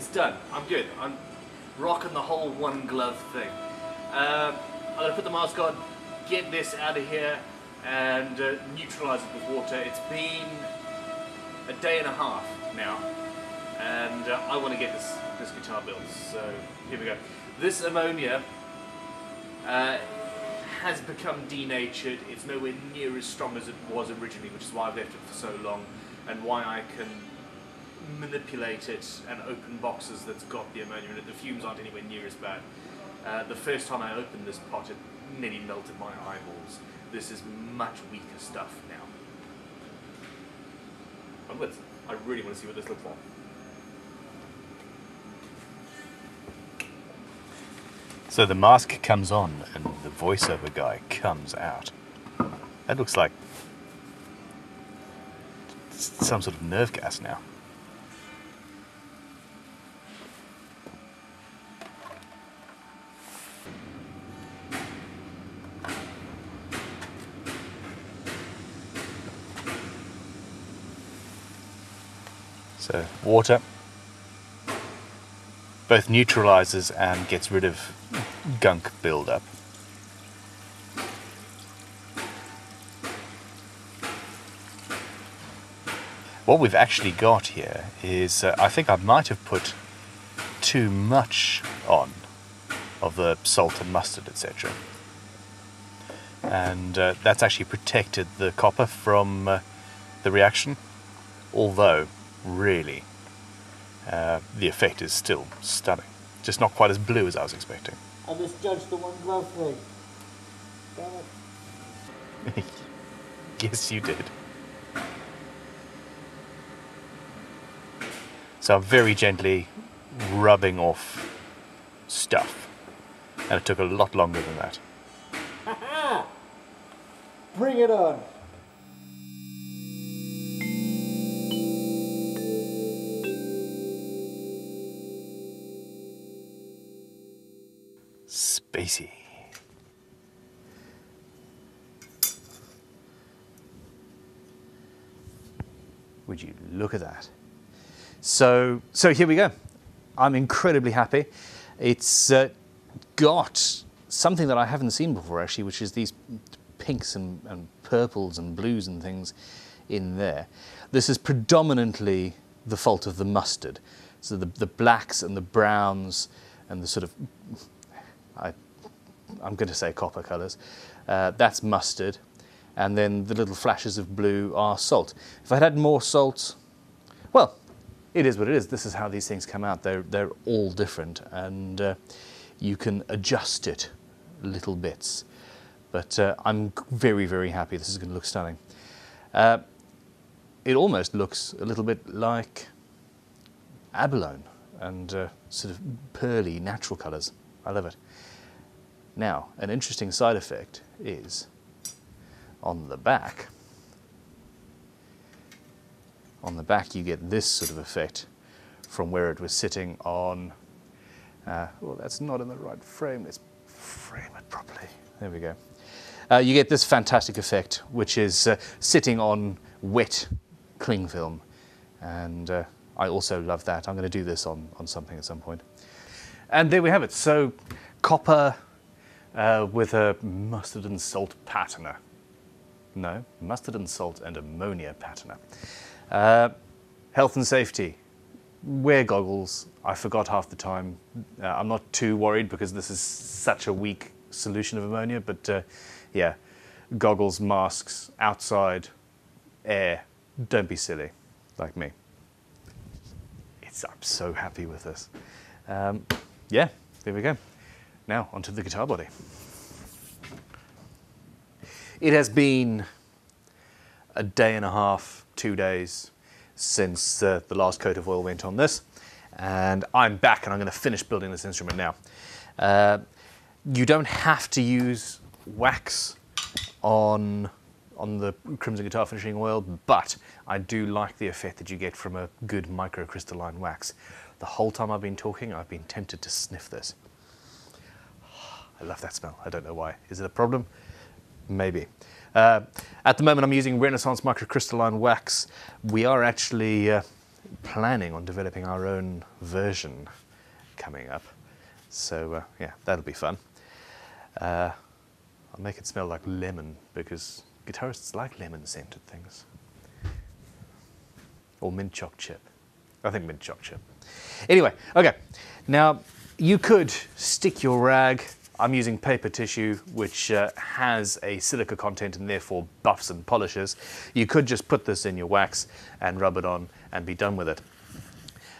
it's done. I'm good. I'm rocking the whole one glove thing. Um, I'm gonna put the mask on, get this out of here, and uh, neutralize it with water. It's been a day and a half now, and uh, I want to get this this guitar built. So here we go. This ammonia uh, has become denatured. It's nowhere near as strong as it was originally, which is why I've left it for so long, and why I can manipulate it and open boxes that's got the ammonia in it. The fumes aren't anywhere near as bad. Uh, the first time I opened this pot, it nearly melted my eyeballs. This is much weaker stuff now. Onwards. I really want to see what this looks like. So the mask comes on and the voiceover guy comes out. That looks like some sort of nerve gas now. So water both neutralizes and gets rid of gunk buildup. What we've actually got here is, uh, I think I might have put too much on of the salt and mustard, etc. And uh, that's actually protected the copper from uh, the reaction, although really uh, the effect is still stunning. Just not quite as blue as I was expecting. I misjudged the one glove thing. Damn it. yes, you did. So I'm very gently rubbing off stuff. And it took a lot longer than that. Bring it on! Spacey. Would you look at that? So, so here we go. I'm incredibly happy. It's uh, got something that I haven't seen before, actually, which is these pinks and, and purples and blues and things in there. This is predominantly the fault of the mustard. So the, the blacks and the browns and the sort of, I, I'm going to say copper colours, uh, that's mustard. And then the little flashes of blue are salt. If I'd had more salt, well, it is what it is. This is how these things come out. They're, they're all different, and uh, you can adjust it little bits. But uh, I'm very, very happy. This is going to look stunning. Uh, it almost looks a little bit like abalone and uh, sort of pearly natural colours. I love it. Now, an interesting side effect is on the back. On the back, you get this sort of effect from where it was sitting on. Uh, well, that's not in the right frame. Let's frame it properly. There we go. Uh, you get this fantastic effect, which is uh, sitting on wet cling film. And uh, I also love that. I'm going to do this on, on something at some point. And there we have it. So, copper uh, with a mustard and salt patina. No, mustard and salt and ammonia patina. Uh, health and safety. Wear goggles. I forgot half the time. Uh, I'm not too worried because this is such a weak solution of ammonia, but uh, yeah, goggles, masks, outside, air. Don't be silly, like me. It's, I'm so happy with this. Um, yeah, there we go. Now, onto the guitar body. It has been a day and a half, two days since uh, the last coat of oil went on this, and I'm back and I'm going to finish building this instrument now. Uh, you don't have to use wax on on the Crimson Guitar finishing oil, but I do like the effect that you get from a good microcrystalline wax. The whole time I've been talking, I've been tempted to sniff this. I love that smell. I don't know why. Is it a problem? Maybe. Uh, at the moment, I'm using Renaissance microcrystalline wax. We are actually uh, planning on developing our own version coming up. So uh, yeah, that'll be fun. Uh, I'll make it smell like lemon because guitarists like lemon scented things. Or mint choc chip. I think mint choc chip. Anyway, okay. Now you could stick your rag. I'm using paper tissue, which uh, has a silica content and therefore buffs and polishes. You could just put this in your wax and rub it on and be done with it.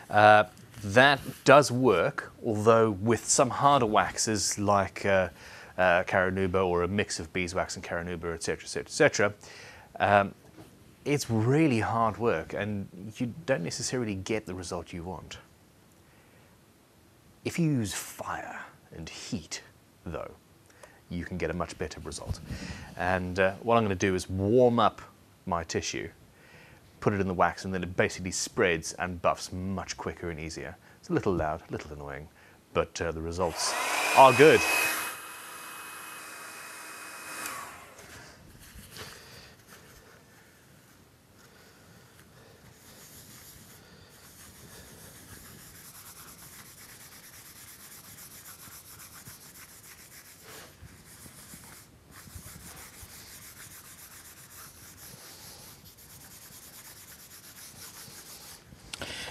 Uh, that does work, although with some harder waxes like uh, uh, Carnauba or a mix of beeswax and Carnauba, etc., etc., etc., it's really hard work and you don't necessarily get the result you want. If you use fire and heat, though, you can get a much better result. And uh, what I'm going to do is warm up my tissue, put it in the wax, and then it basically spreads and buffs much quicker and easier. It's a little loud, a little annoying, but uh, the results are good.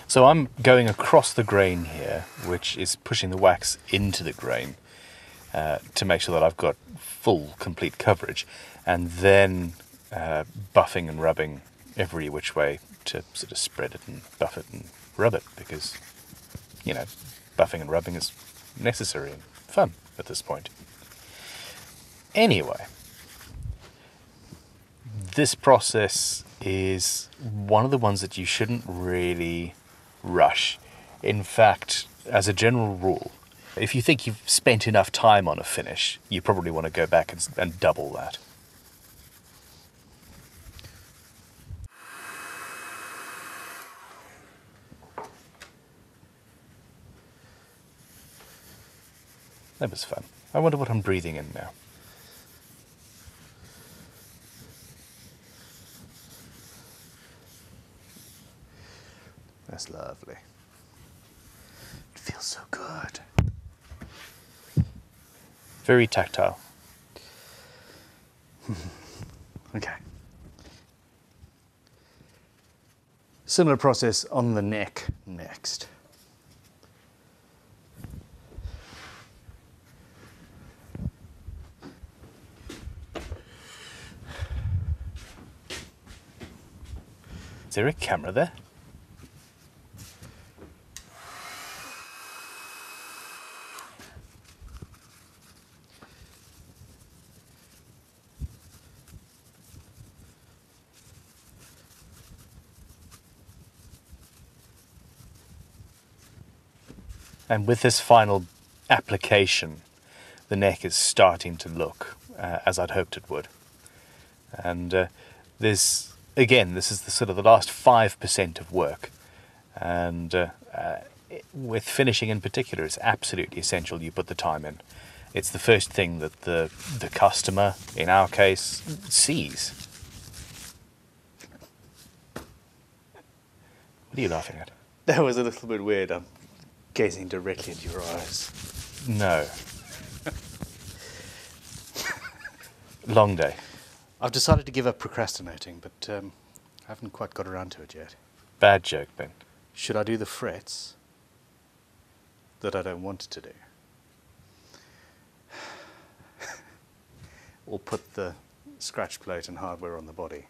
So I'm going across the grain here, which is pushing the wax into the grain uh, to make sure that I've got full, complete coverage, and then uh, buffing and rubbing every which way to sort of spread it and buff it and rub it because, you know, buffing and rubbing is necessary and fun at this point. Anyway, this process is one of the ones that you shouldn't really rush. In fact, as a general rule, if you think you've spent enough time on a finish, you probably want to go back and, and double that. That was fun. I wonder what I'm breathing in now. That's lovely. It feels so good. Very tactile. okay. Similar process on the neck next. Is there a camera there? And with this final application, the neck is starting to look uh, as I'd hoped it would. And uh, there's, again, this is the sort of the last 5% of work. And uh, uh, with finishing in particular, it's absolutely essential you put the time in. It's the first thing that the, the customer, in our case, sees. What are you laughing at? That was a little bit weird. I'm gazing directly into your eyes. No. Long day. I've decided to give up procrastinating, but um, I haven't quite got around to it yet. Bad joke, Ben. Should I do the frets that I don't want to do? or put the scratch plate and hardware on the body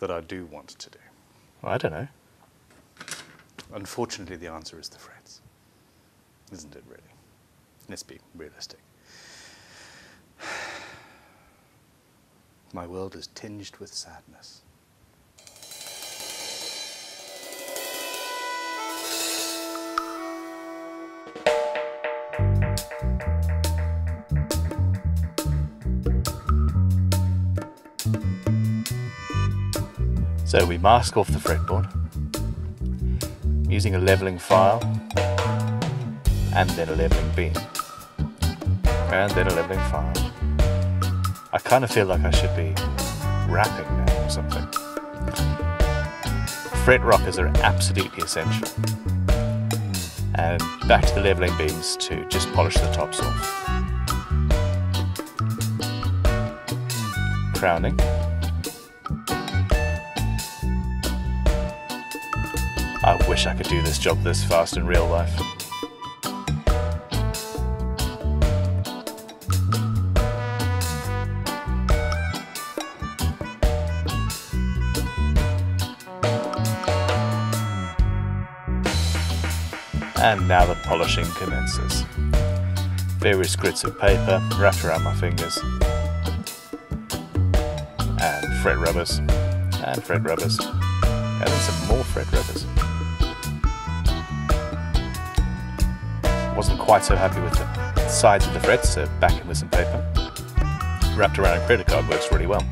that I do want to do? Well, I don't know. Unfortunately, the answer is the frets. Isn't it really? Let's be realistic. My world is tinged with sadness. So we mask off the fretboard using a leveling file and then a leveling beam and then a leveling file. I kind of feel like I should be rapping now or something. fret rockers are absolutely essential. And back to the leveling beams to just polish the tops off. Crowning. I wish I could do this job this fast in real life. And now the polishing commences. Various grits of paper wrapped around my fingers. And fret rubbers. And fret rubbers. And then some more fret rubbers. Wasn't quite so happy with the sides of the frets, so back in with some paper. Wrapped around a credit card works really well.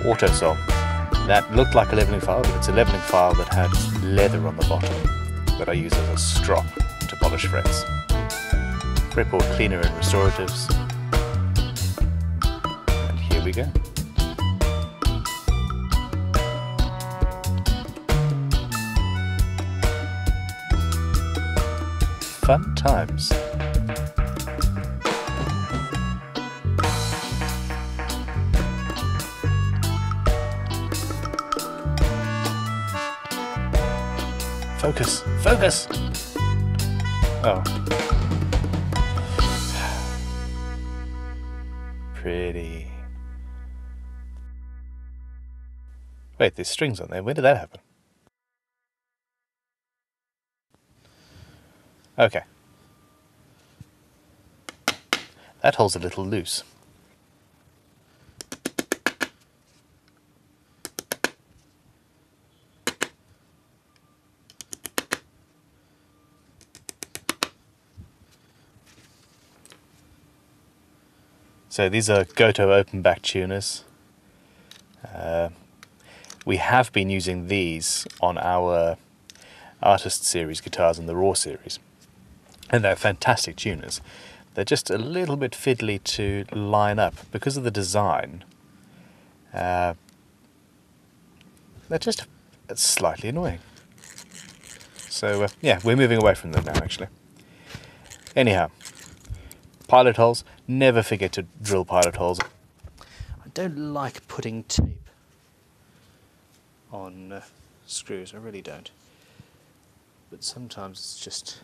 Autosol. That looked like a leveling file, but it's a leveling file that had leather on the bottom that I use as a strop to polish frets. Fretboard cleaner and restoratives. And here we go. Fun times. Focus, focus. Oh. Pretty. Wait, there's strings on there. When did that happen? Okay. That hole's a little loose. So these are Gotoh open back tuners. Uh, we have been using these on our Artist series guitars and the Raw series. And they're fantastic tuners. They're just a little bit fiddly to line up because of the design. Uh, they're just slightly annoying. So, uh, yeah, we're moving away from them now, actually. Anyhow, pilot holes, never forget to drill pilot holes. I don't like putting tape on uh, screws, I really don't. But sometimes it's just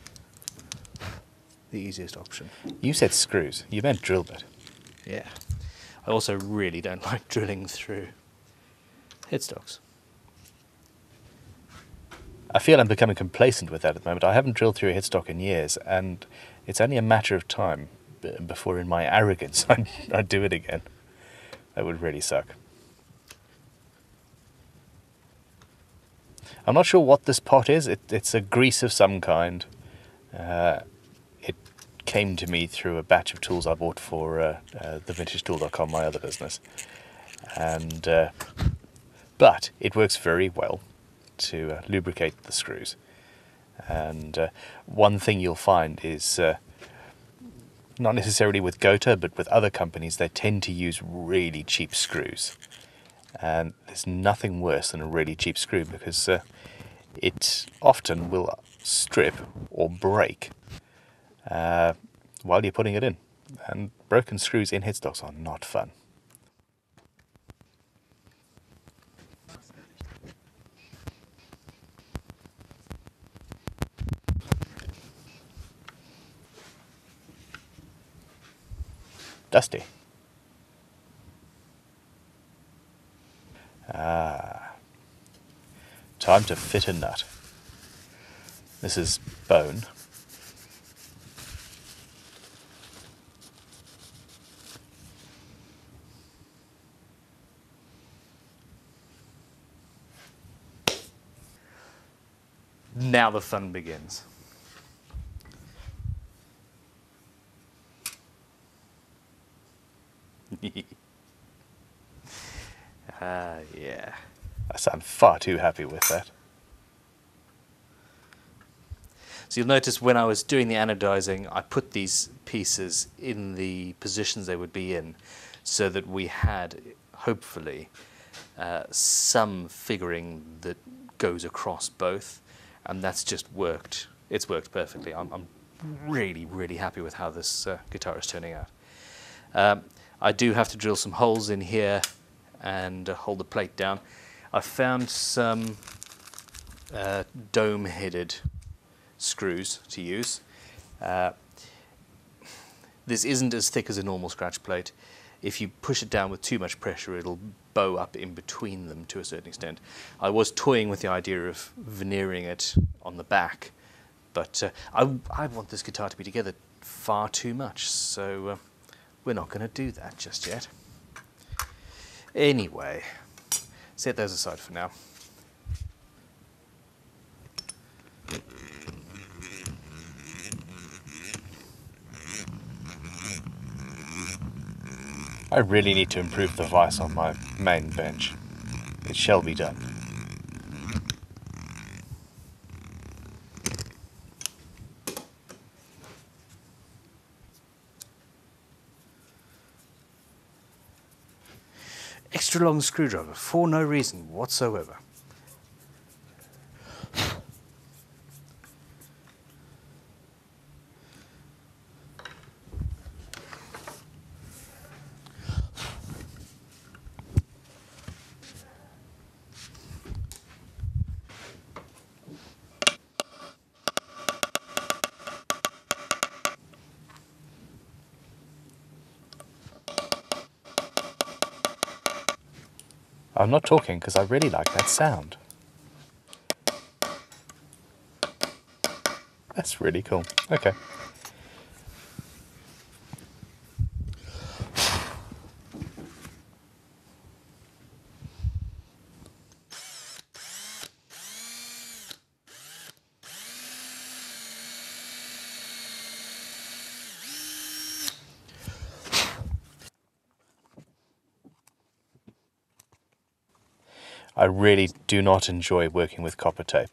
the easiest option. You said screws, you meant drill bit. Yeah. I also really don't like drilling through headstocks. I feel I'm becoming complacent with that at the moment. I haven't drilled through a headstock in years, and it's only a matter of time before, in my arrogance, I, I do it again. That would really suck. I'm not sure what this pot is. It, it's a grease of some kind. Uh, it came to me through a batch of tools I bought for uh, uh, thevintagetool.com, my other business. And uh, but it works very well to uh, lubricate the screws. And uh, one thing you'll find is uh, not necessarily with Gotoh, but with other companies, they tend to use really cheap screws. And there's nothing worse than a really cheap screw because uh, it often will strip or break uh, while you're putting it in. And broken screws in headstocks are not fun. Dusty. Ah. Time to fit a nut. This is bone. Now the fun begins. Ah, yeah. I sound far too happy with that. So you'll notice when I was doing the anodizing, I put these pieces in the positions they would be in so that we had hopefully, uh, some figuring that goes across both, and that's just worked. It's worked perfectly. I'm, I'm really, really happy with how this uh, guitar is turning out. Um, I do have to drill some holes in here and uh, hold the plate down. I found some uh, dome-headed screws to use. Uh, this isn't as thick as a normal scratch plate. If you push it down with too much pressure, it'll bow up in between them to a certain extent. I was toying with the idea of veneering it on the back, but uh, I, I want this guitar to be together far too much, so uh, we're not going to do that just yet. Anyway, set those aside for now. I really need to improve the vice on my main bench. It shall be done. Extra long screwdriver for no reason whatsoever. I'm not talking because I really like that sound. That's really cool. Okay. I really do not enjoy working with copper tape.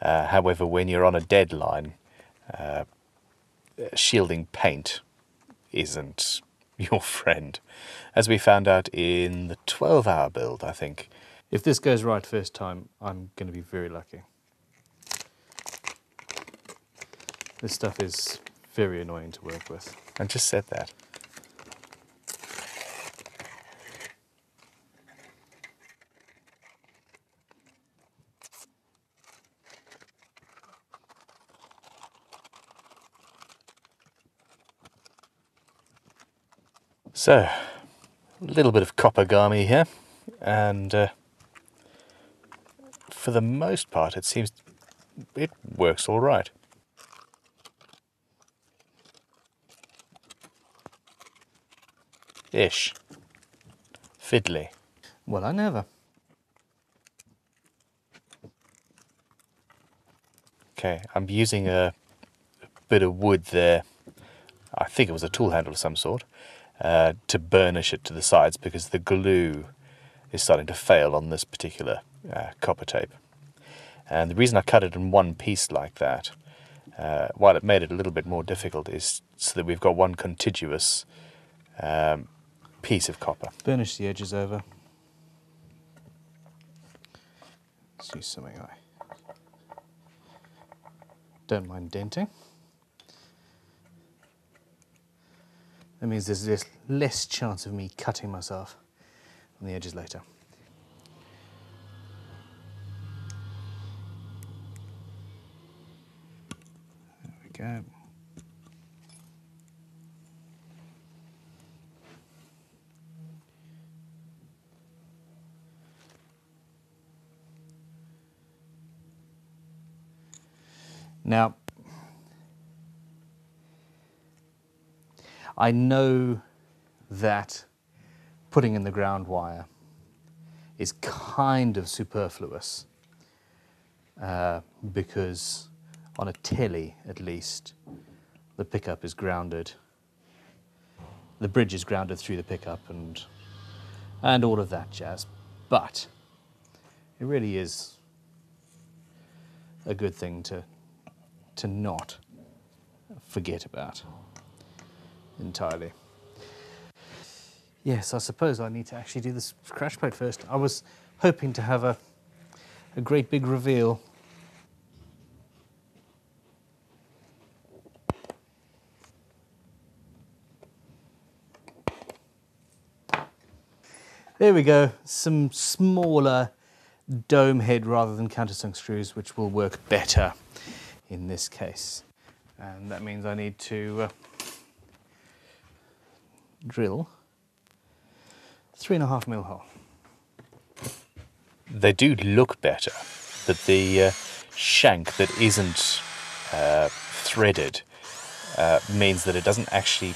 Uh, however, when you're on a deadline, uh, shielding paint isn't your friend, as we found out in the 12 hour build, I think. If this goes right first time, I'm going to be very lucky. This stuff is very annoying to work with. I just said that. So, a little bit of copper gami here, and uh, for the most part, it seems it works all right. Ish. Fiddly. Well, I never. Okay, I'm using a bit of wood there. I think it was a tool handle of some sort uh, to burnish it to the sides because the glue is starting to fail on this particular uh, copper tape. And the reason I cut it in one piece like that, uh, while it made it a little bit more difficult, is so that we've got one contiguous um, piece of copper. Burnish the edges over. Let's use something I don't mind denting. That means there's less, less chance of me cutting myself on the edges later. There we go. Now, I know that putting in the ground wire is kind of superfluous uh, because on a Tele, at least, the pickup is grounded. The bridge is grounded through the pickup and and all of that jazz. But it really is a good thing to to not forget about entirely. Yes, I suppose I need to actually do this scratch plate first. I was hoping to have a, a great big reveal. There we go, some smaller dome head rather than countersunk screws, which will work better in this case. And that means I need to uh, drill three and a half mil hole. They do look better, but the uh, shank that isn't uh, threaded uh, means that it doesn't actually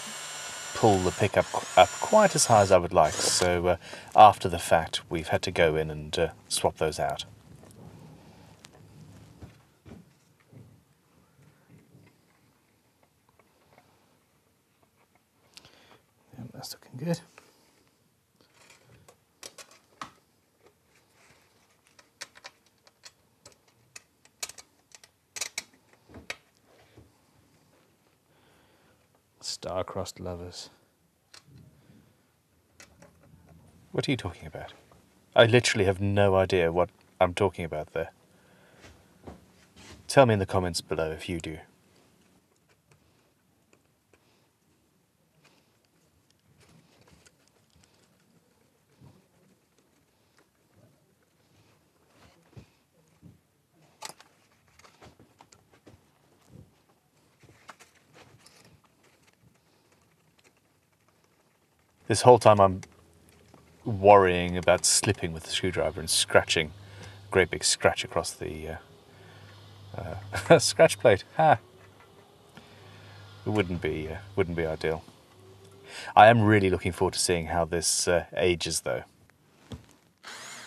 pull the pickup up quite as high as I would like. So uh, after the fact, we've had to go in and uh, swap those out. Yeah, that's looking good. Star-crossed lovers. What are you talking about? I literally have no idea what I'm talking about there. Tell me in the comments below if you do. This whole time I'm worrying about slipping with the screwdriver and scratching a great big scratch across the uh, uh, scratch plate. Ha! It wouldn't be uh, wouldn't be ideal. I am really looking forward to seeing how this uh, ages, though.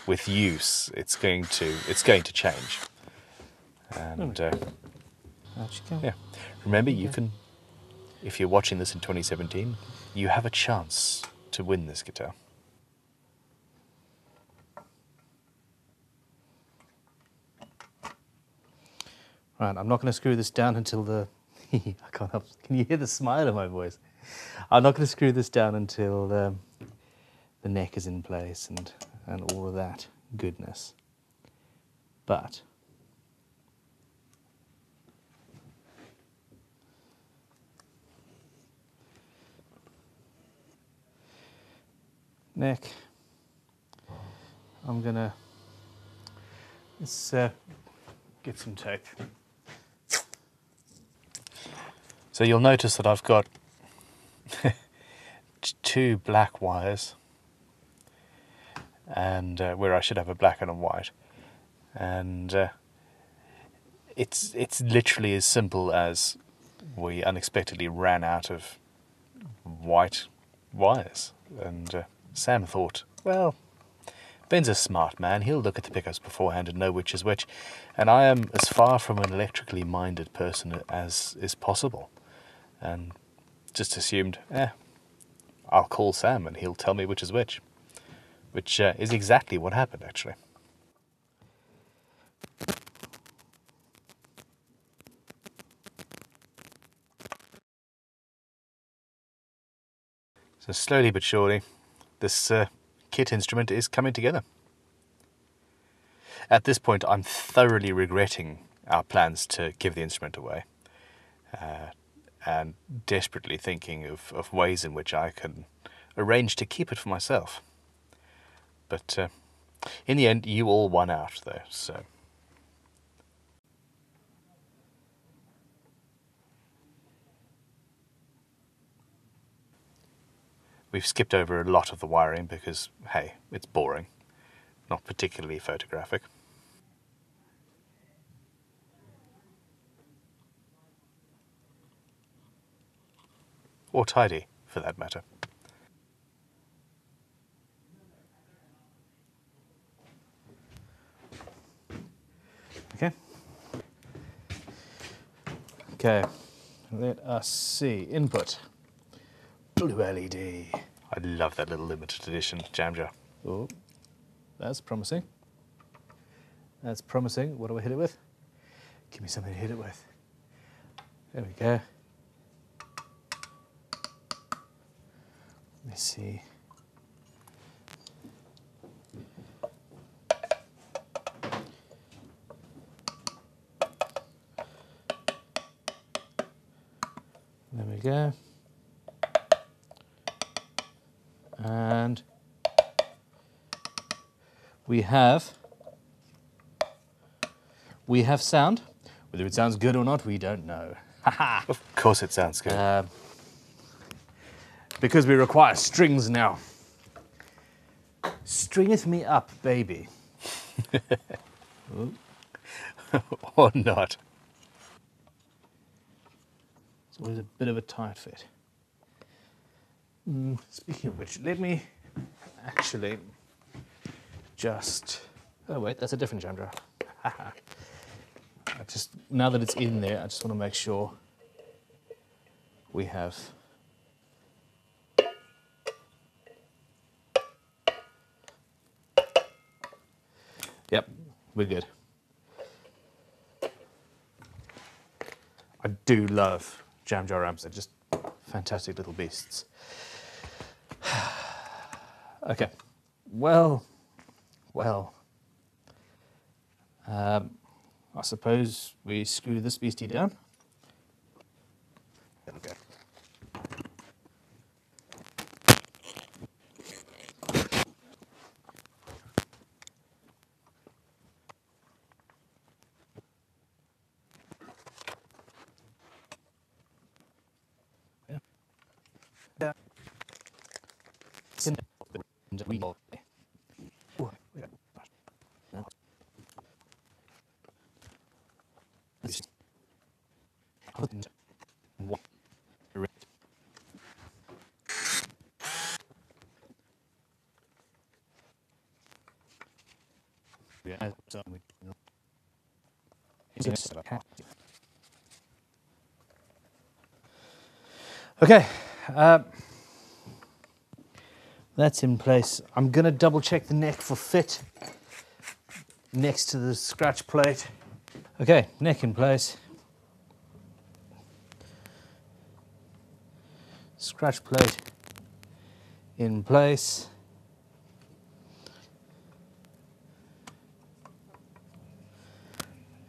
With use, it's going to it's going to change. And uh, Out you go. yeah, remember you can, if you're watching this in 2017, you have a chance to win this guitar. Right, I'm not going to screw this down until the. I can't help. Can you hear the smile in my voice? I'm not going to screw this down until um, the neck is in place and and all of that goodness. But neck. I'm gonna. Let's uh, get some tape. So you'll notice that I've got two black wires, and uh, where I should have a black and a white, and uh, it's it's literally as simple as we unexpectedly ran out of white wires, and uh, Sam thought, well. Ben's a smart man. He'll look at the pickups beforehand and know which is which. And I am as far from an electrically minded person as is possible and just assumed, eh, I'll call Sam and he'll tell me which is which. Which uh, is exactly what happened, actually. So, slowly but surely, this uh, kit instrument is coming together. At this point, I'm thoroughly regretting our plans to give the instrument away. Uh, and desperately thinking of, of ways in which I can arrange to keep it for myself. But uh, in the end, you all won out, though, so. We've skipped over a lot of the wiring because, hey, it's boring, not particularly photographic. Or tidy, for that matter. Okay. Okay. Let us see. Input blue LED. I love that little limited edition jam jar. Oh, that's promising. That's promising. What do I hit it with? Give me something to hit it with. There we go. Let's see. There we go. We have we have sound. Whether it sounds good or not, we don't know. Of course, it sounds good. Um, because we require strings now. Stringeth me up, baby. or not. It's always a bit of a tight fit. Mm, speaking of which, let me actually just. Oh wait, that's a different jam jar. I just now that it's in there, I just want to make sure we have. Yep, we're good. I do love jam jar amps. They're just fantastic little beasts. okay. Well, well. Um, I suppose we screw this beastie down. There we go. Yeah. Sin- we- Ooh, we got- no. This is- Husband. Wa- Re- Okay, uh, that's in place. I'm gonna double check the neck for fit next to the scratch plate. Okay, neck in place. Scratch plate in place.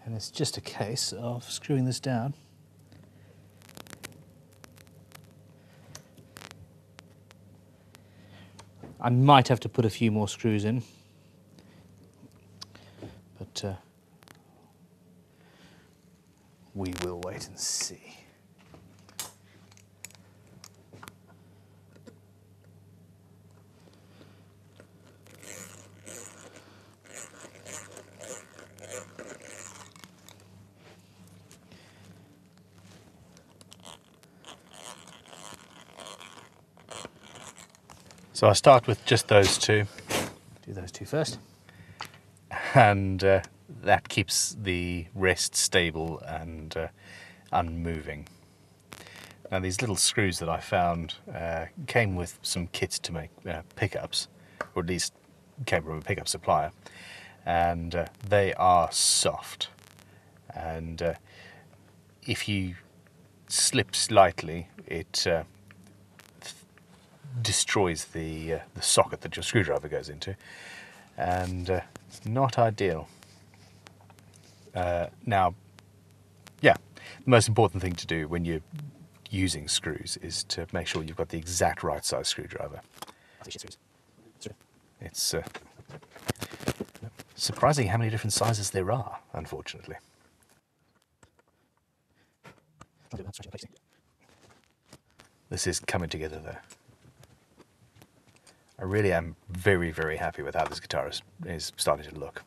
And it's just a case of screwing this down. I might have to put a few more screws in. But uh, we will wait and see. So I start with just those two, Do those two first. and uh, that keeps the rest stable and uh, unmoving. Now, these little screws that I found uh, came with some kits to make uh, pickups, or at least came from a pickup supplier, and uh, they are soft. And uh, if you slip slightly, it uh, destroys the uh, the socket that your screwdriver goes into, and uh, it's not ideal. Uh, now, yeah, the most important thing to do when you're using screws is to make sure you've got the exact right size screwdriver. It's uh, surprising how many different sizes there are, unfortunately. This is coming together though. I really am very, very happy with how this guitar is, is starting to look.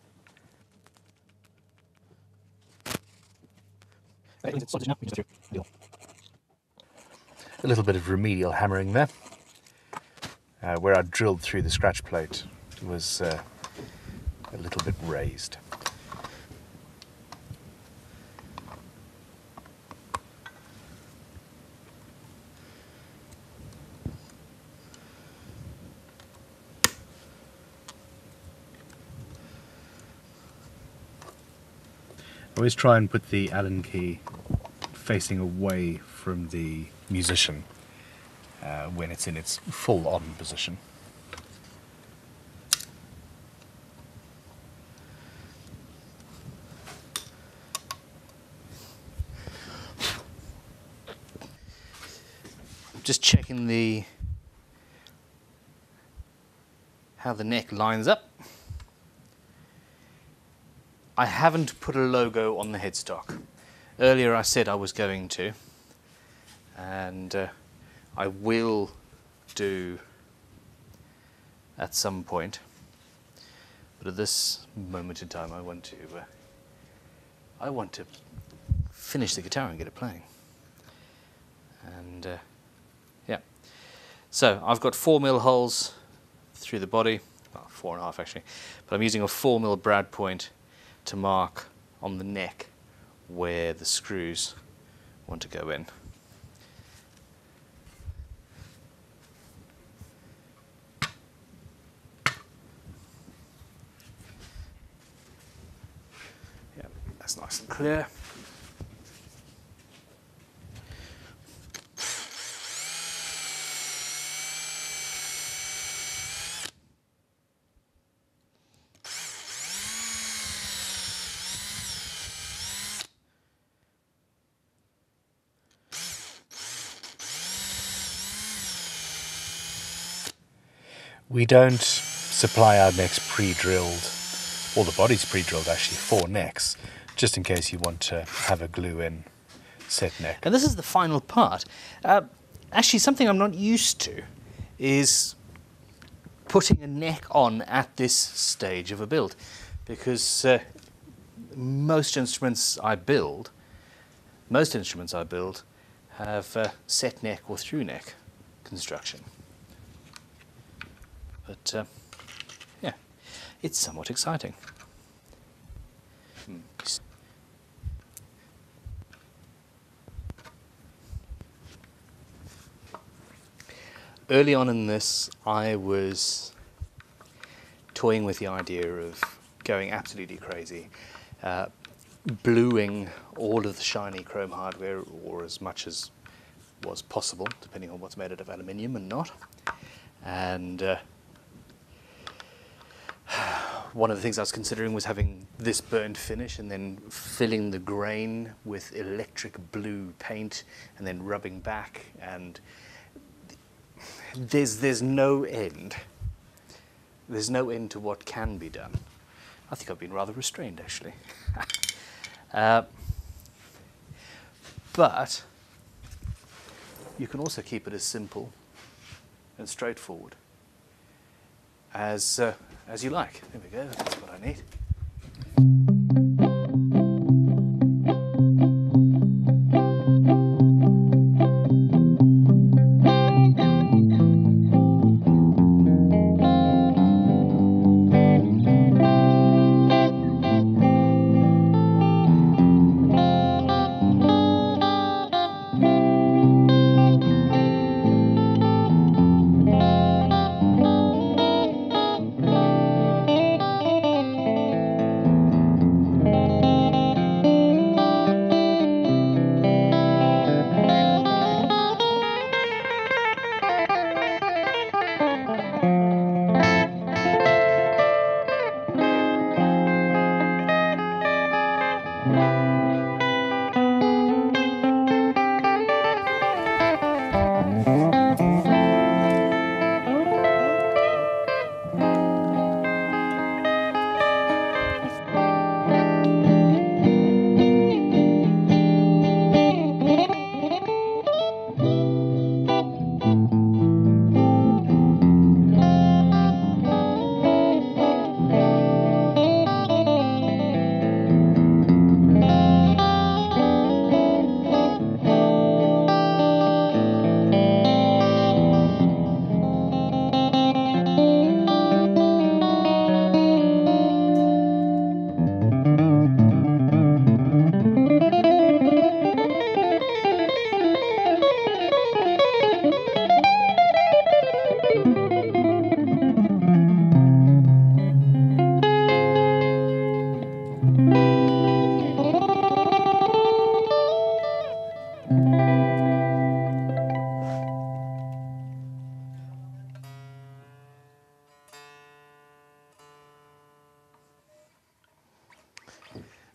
A little bit of remedial hammering there. Uh, where I drilled through the scratch plate was uh, a little bit raised. I always try and put the Allen key facing away from the musician uh, when it's in its full on position. just checking the how the neck lines up. I haven't put a logo on the headstock. Earlier I said I was going to, and uh, I will do at some point. But at this moment in time, I want to, uh, I want to finish the guitar and get it playing. And uh, yeah, so I've got four mil holes through the body, well, four and a half actually, but I'm using a four mil brad point to mark on the neck where the screws want to go in. Yeah, that's nice and clear. We don't supply our necks pre-drilled, or the body's pre-drilled actually for necks, just in case you want to have a glue-in set neck. And this is the final part. Uh, actually, something I'm not used to is putting a neck on at this stage of a build, because uh, most instruments I build, most instruments I build, have uh, set neck or through neck construction. But uh, yeah, it's somewhat exciting. Early on in this, I was toying with the idea of going absolutely crazy, uh, bluing all of the shiny chrome hardware, or as much as was possible, depending on what's made out of aluminium and not. And uh, one of the things I was considering was having this burned finish and then filling the grain with electric blue paint and then rubbing back and there's there's no end. There's no end to what can be done. I think I've been rather restrained actually. uh, but you can also keep it as simple and straightforward as uh, as you like. There we go. That's what I need.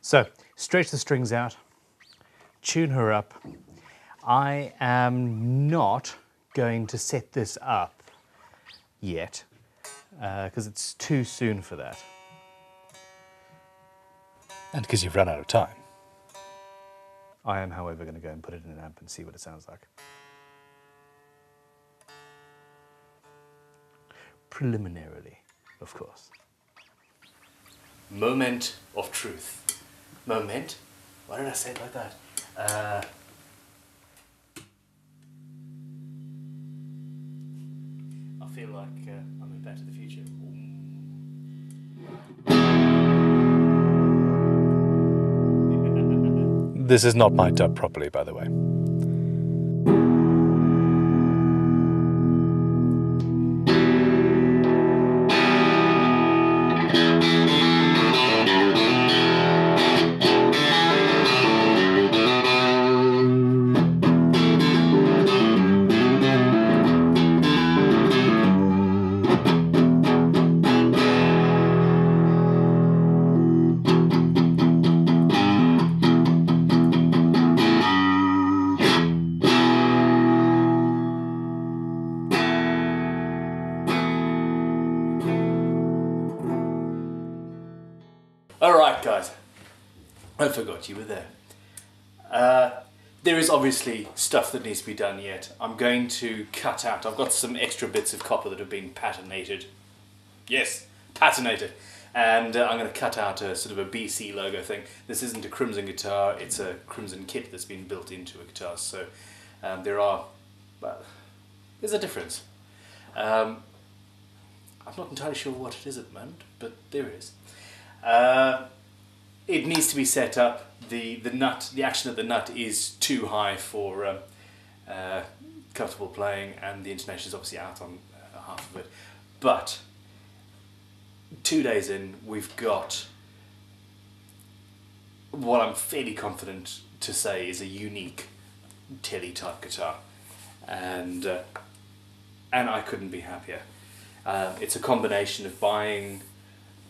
So, stretch the strings out, tune her up. I am not going to set this up yet, uh, because it's too soon for that. And because you've run out of time. I am, however, going to go and put it in an amp and see what it sounds like. Preliminarily, of course. Moment of truth. Moment? Why did I say it like that? Uh, I feel like uh, I'm in Back to the Future. This is not mic'd up properly, by the way. Forgot you were there. Uh, there is obviously stuff that needs to be done yet. I'm going to cut out. I've got some extra bits of copper that have been patinated. Yes, patinated. And uh, I'm going to cut out a sort of a BC logo thing. This isn't a Crimson guitar, it's a Crimson kit that's been built into a guitar. So um, there are, well, there's a difference. Um, I'm not entirely sure what it is at the moment, but there is. Uh, it needs to be set up. The the nut, the action of the nut is too high for um, uh, comfortable playing, and the intonation is obviously out on uh, half of it. But two days in, we've got what I'm fairly confident to say is a unique Tele type guitar, and uh, and I couldn't be happier. Um, it's a combination of buying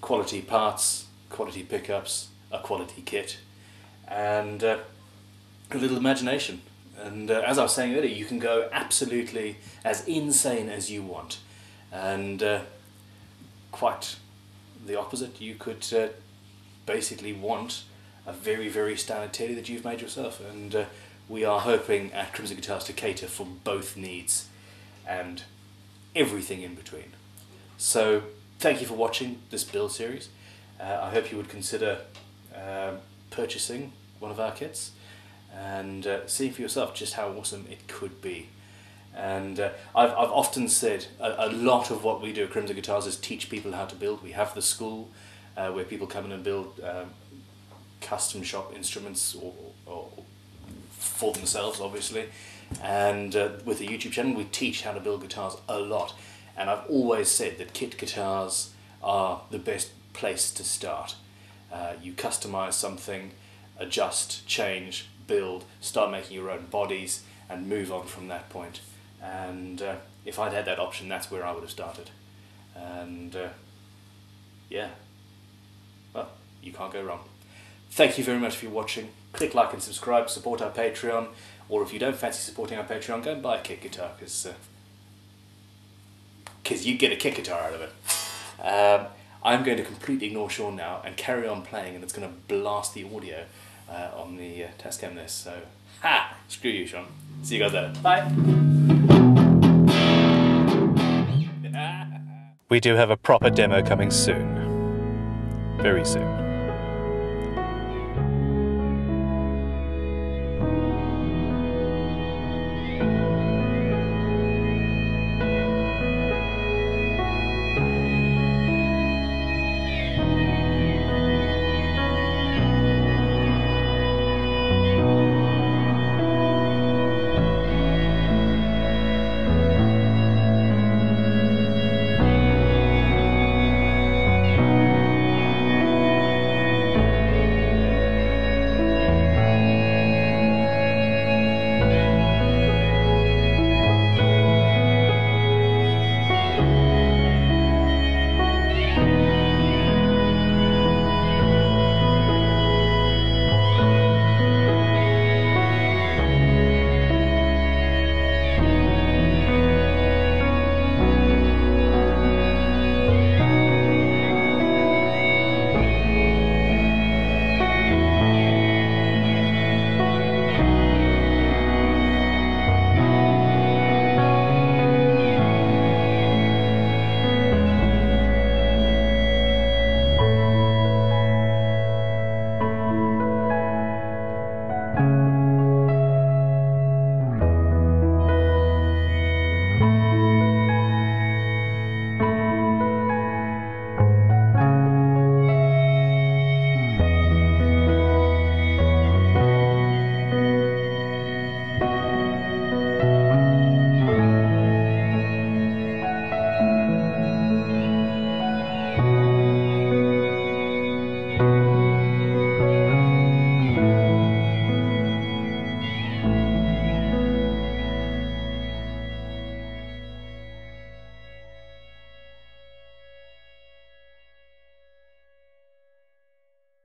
quality parts, quality pickups, a quality kit, and uh, a little imagination. And uh, as I was saying earlier, you can go absolutely as insane as you want, and uh, quite the opposite. You could uh, basically want a very, very standard teddy that you've made yourself, and uh, we are hoping at Crimson Guitars to cater for both needs and everything in between. So thank you for watching this build series. Uh, I hope you would consider um purchasing one of our kits and uh, seeing for yourself just how awesome it could be. And uh, I've, I've often said a, a lot of what we do at Crimson Guitars is teach people how to build. We have the school uh, where people come in and build um, custom shop instruments or, or for themselves, obviously. And uh, with the YouTube channel, we teach how to build guitars a lot. And I've always said that kit guitars are the best place to start. Uh, you customize something, adjust, change, build, start making your own bodies, and move on from that point. And uh, if I'd had that option, that's where I would have started. And uh, yeah, well, you can't go wrong. Thank you very much for watching. Click like and subscribe, support our Patreon, or if you don't fancy supporting our Patreon, go and buy a kit guitar because because you get a kick guitar out of it. Um, I'm going to completely ignore Sean now and carry on playing, and it's going to blast the audio uh, on the uh, cam. this. So, ha! Screw you, Sean. See you guys later. Bye. We do have a proper demo coming soon. Very soon.